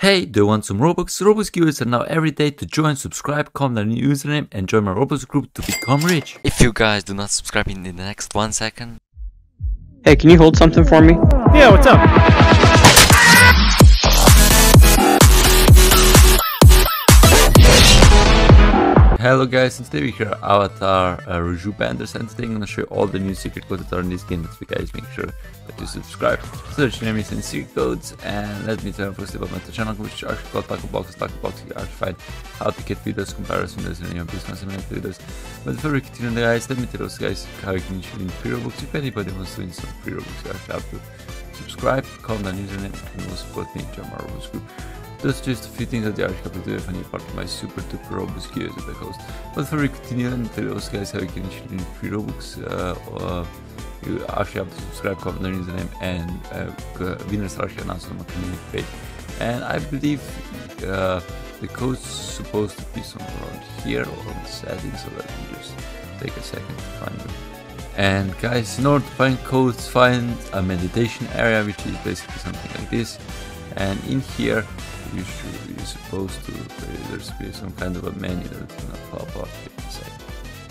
Hey, do you want some Robux? Robux viewers are now every day to join, subscribe, comment on your username and join my Robux group to become rich. If you guys do not subscribe in the next one second, Hey, can you hold something for me? Yeah, what's up? Hello guys, and today we here Avatar uh, Rogue Benders and today I'm gonna show you all the new secret codes that are in this game. Why guys make sure that you subscribe. Search your name and secret codes and let me tell you first about my channel which is actually called TacoBlox. Taco Box you actually find how to get videos, comparison videos, and of these ones videos. But before we continue guys, let me tell you guys how you can issue in free Robux. If anybody wants to win some free Robux, you have to subscribe, comment on username, and most me join my Robux group. That's just a few things that the to do need part of my super duper Robux gears at the host. But before we continue and tell those guys how you can issue free Robux, uh, uh, you actually have to subscribe, comment on username, and uh, winners are actually announced on my community page. And I believe uh, the code's supposed to be somewhere around here or on the settings, so let me just take a second to find them. And guys, in order to find codes, find a meditation area, which is basically something like this. And in here, you should you're supposed to there's be some kind of a menu that's gonna pop up inside.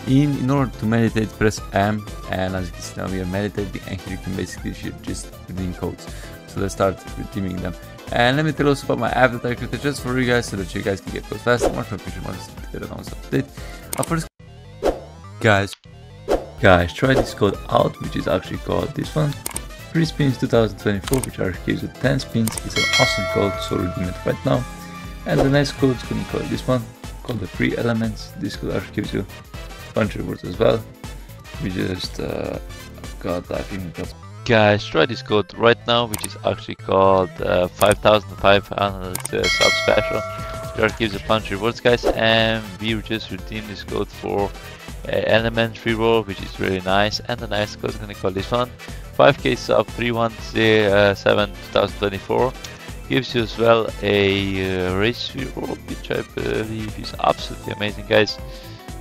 In in order to meditate, press M, and as you can see now we are meditating, and here you can basically just redeem codes. So let's start redeeming them. And let me tell also about my app that I created just for you guys, so that you guys can get codes faster, appreciate more to get announced update. Uh, first, guys, guys, try this code out, which is actually called this one. Free Spins 2024, which are gives you 10 spins. It's an awesome code, so redeem it right now. And the next code is going to call this one, called the Free Elements. This code gives you a bunch of rewards as well. We just uh, got, I think, got guys try this code right now which is actually called uh, 5500 uh, sub special it gives a punch, rewards guys and we just redeem this code for uh, element reroll which is really nice and the nice code is gonna call this one. 5k sub 317 2024 gives you as well a uh, race reroll which I believe is absolutely amazing guys.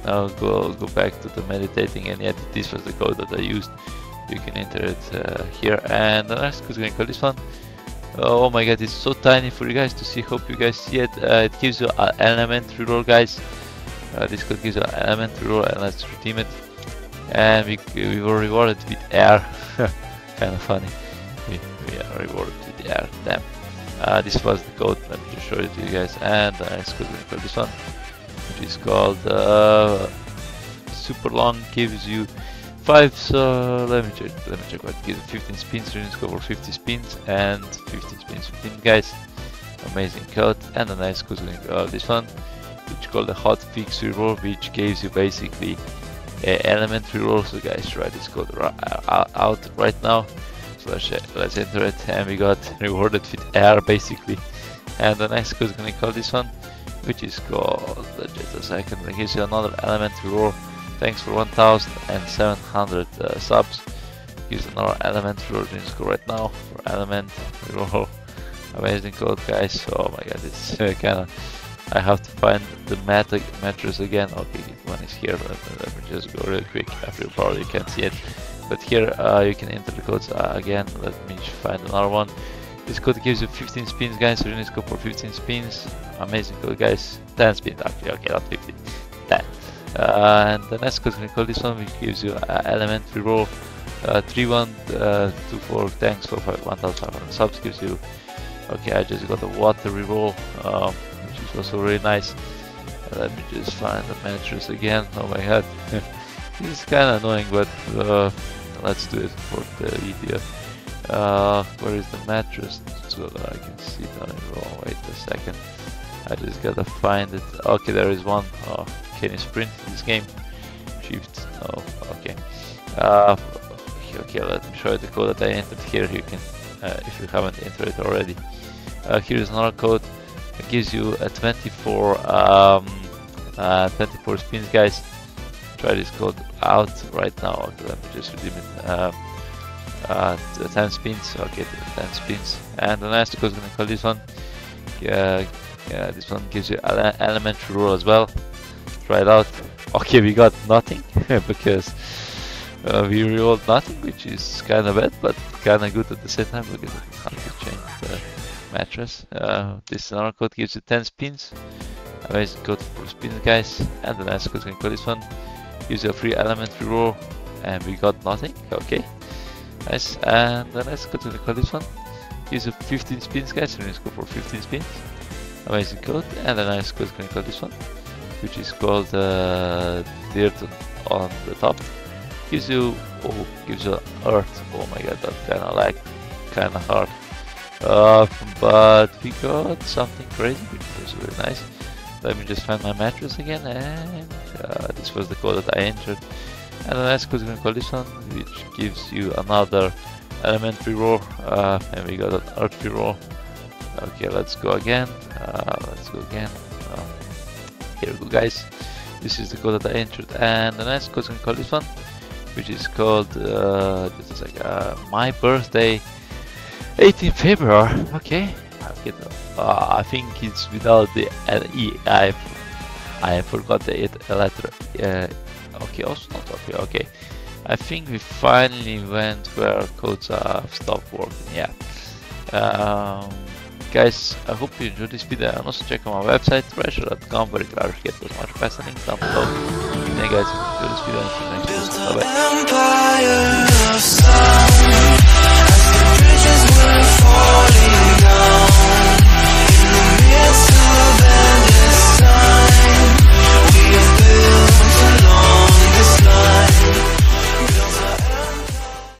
Now go go back to the meditating and yet this was the code that I used. You can enter it uh, here and the next code is going to call this one oh my god it's so tiny for you guys to see. Hope you guys see it. Uh, it gives you an element reroll guys. Uh, this code gives you an element reroll and let's redeem it. And we, we were rewarded with air. Kind of funny. We, we are rewarded with air. Damn. Uh, this was the code. Let me just show it to you guys. And the next code to call this one which is called uh, super long gives you five so let me check let me check what gives 15 spins units for 50 spins and 15 spins 15 guys. Amazing code and a nice code uh, this one which called the hot fix reroll which gives you basically a element reroll. So guys try this code out right now. So let's, let's enter it. And we got rewarded with air basically. And the is gonna call this one which is called just a second gives you another element reroll Thanks for 1700 uh, subs. Use another element for doing score right now for element. Amazing code, guys. Oh my god, it's uh, kind of. I have to find the meta mattress again. Okay, one is here. Let me, let me just go real quick. After you probably can't see it, but here uh, you can enter the codes uh, again. Let me find another one. This code gives you 15 spins, guys. So you need to go for 15 spins. Amazing code, guys. 10 spins actually. Okay, not 15. 10. Uh, and the next call this one which gives you uh, element reroll uh, 3124 uh, thanks for 1500 subs gives you okay I just got a water reroll um, which is also really nice. Uh, let me just find the mattress again. Oh my god. This is kind of annoying but uh, let's do it for the video uh, where is the mattress? So that I can see that in wait a second. I just gotta find it. Okay there is one. Oh, can you sprint in this game? Shift. Oh, okay. Uh, okay, let me show you the code that I entered here. You can, uh, if you haven't entered it already. Uh, here is another code. It gives you a 24, um, uh, 24 spins, guys. Try this code out right now. Okay, let me just redeem it. Um, uh, 10 spins. Okay, 10 spins. And the next code is gonna call this one. Yeah, this one gives you ele elementary rule as well it out. Okay, we got nothing because uh, we rolled nothing, which is kind of bad, but kind of good at the same time I have to change the mattress. Uh, this honor code gives you 10 spins. Amazing code for spins, guys. And the nice code can call this one. You a free element reroll, and we got nothing. Okay, nice. And the nice code can call this one. Gives you 15 spins, guys. So let's go for 15 spins. Amazing code. And the nice code can call this one, which is called uh, Dirt on the top. Gives you oh, gives you earth. Oh my god, that kind of like kind of hard. Uh, but we got something crazy, which was really nice. Let me just find my mattress again, and uh, this was the code that I entered. And is to call this one, which gives you another elementary roar, uh, and we got an earth roar. Okay, let's go again. Uh, let's go again. Here we go, guys. This is the code that I entered, and the next code to call this one, which is called uh, this is like uh, my birthday 18 February. Okay, I, uh, I think it's without the LE. I I forgot the it letter. Uh, okay, also not okay. Okay, I think we finally went where codes have stopped working. Yeah. Um, guys, I hope you enjoyed this video and also check out my website treasure.com where you can get those much faster links down below. Thank you guys for this video and see you next time. Bye bye.